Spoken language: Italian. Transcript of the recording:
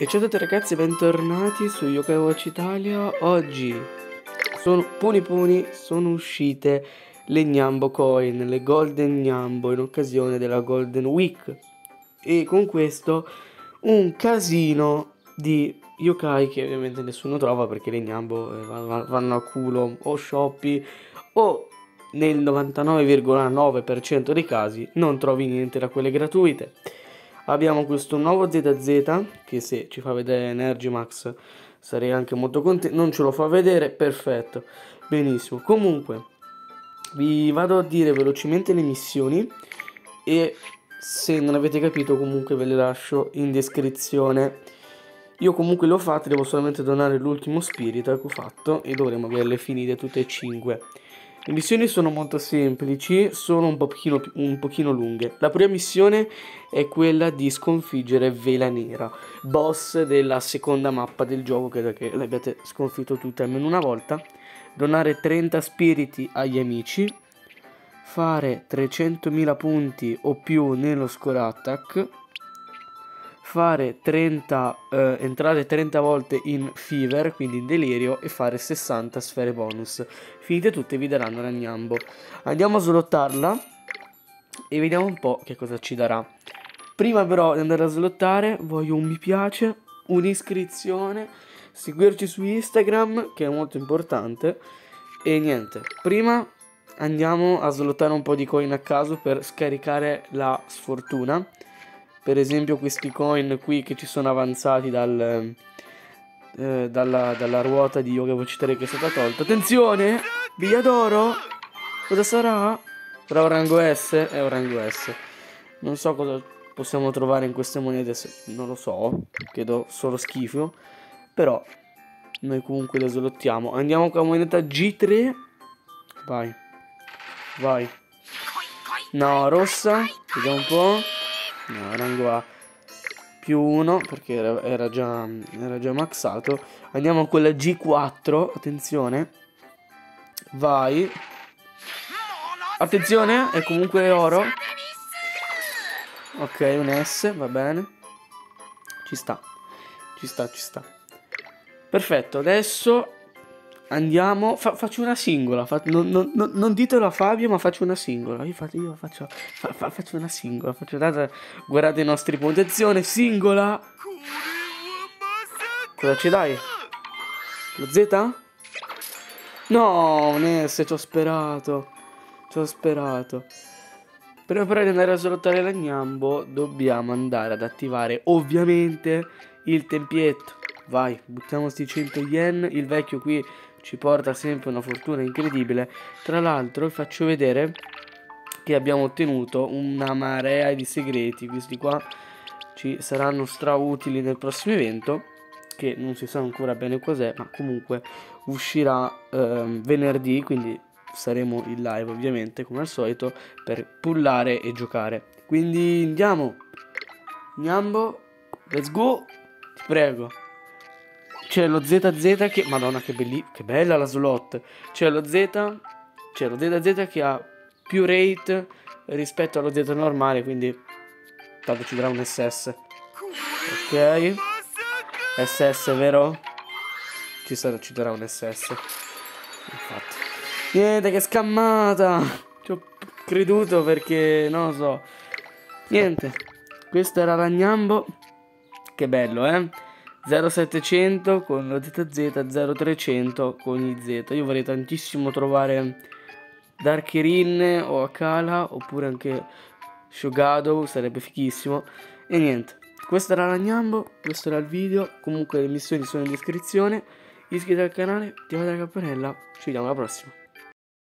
E ciao a tutti ragazzi, bentornati su Yokai Watch Italia. Oggi sono Puni Puni, sono uscite le Gnambo Coin, le Golden Gnambo in occasione della Golden Week. E con questo un casino di yokai che ovviamente nessuno trova perché le Gnambo eh, vanno a culo o Shopee o nel 99,9% dei casi non trovi niente da quelle gratuite abbiamo questo nuovo ZZ che se ci fa vedere Energy Max sarei anche molto contento non ce lo fa vedere perfetto. Benissimo comunque vi vado a dire velocemente le missioni e se non avete capito comunque ve le lascio in descrizione. Io comunque l'ho fatto devo solamente donare l'ultimo spirito che ho fatto e dovremo averle finite tutte e cinque le missioni sono molto semplici, sono un pochino, un pochino lunghe. La prima missione è quella di sconfiggere Vela Nera, boss della seconda mappa del gioco, credo che l'abbiate sconfitto tutte almeno una volta. Donare 30 spiriti agli amici, fare 300.000 punti o più nello score attack, fare 30, eh, entrare 30 volte in fever, quindi in delirio, e fare 60 sfere bonus. Finite tutte vi daranno la gnambo. Andiamo a slottarla e vediamo un po' che cosa ci darà. Prima però di andare a slottare voglio un mi piace, un'iscrizione, seguirci su Instagram che è molto importante e niente, prima andiamo a slottare un po' di coin a caso per scaricare la sfortuna per esempio questi coin qui che ci sono avanzati dal, eh, dalla, dalla, ruota di yoga vocitare che è stata tolta. Attenzione biglia d'oro cosa sarà? sarà un rango S? è un rango S. Non so cosa possiamo trovare in queste monete non lo so credo solo schifo però noi comunque le slottiamo andiamo con la moneta G3 vai vai. No rossa vediamo un po' no, rango A più 1 perché era, era, già, era già maxato. Andiamo con la G4 attenzione. Vai. Attenzione è comunque oro. Ok un S va bene. Ci sta ci sta ci sta. Perfetto adesso Andiamo, fa, faccio una singola, fa, non, non, non, ditelo a Fabio, ma faccio una singola. Io, faccio, io faccio, fa, fa, faccio una singola, faccio, guardate, guardate i nostri punti. Attenzione, singola. Cosa ci dai? Lo Z? No, Ness, ci ho sperato. Ci ho sperato. Però di andare a slottare la gnambo, dobbiamo andare ad attivare ovviamente il tempietto. Vai, buttiamo sti 100 yen. Il vecchio qui ci porta sempre una fortuna incredibile. Tra l'altro vi faccio vedere che abbiamo ottenuto una marea di segreti. Questi qua ci saranno strautili nel prossimo evento che non si sa ancora bene cos'è, ma comunque uscirà ehm, venerdì, quindi saremo in live ovviamente come al solito per pullare e giocare. Quindi andiamo. Gnambo, let's go. Ti prego. C'è lo ZZ che... Madonna che, belli... che bella la slot. C'è lo Z... C'è lo ZZ che ha più rate rispetto allo Z normale, quindi... Tanto ci darà un SS. Ok. SS, vero? Ci, sarà, ci darà un SS. Infatti. Niente, che scammata! Ci ho creduto perché... Non lo so. Niente. Questo era Ragnambo. Che bello, eh? 0700 con la ZZ, 0300 con i Z. Io vorrei tantissimo trovare Darkerin o Akala oppure anche Shogado, sarebbe fighissimo. E niente, questo era l'Agnambo, questo era il video, comunque le missioni sono in descrizione. Iscriviti al canale, attivate la campanella, ci vediamo alla prossima.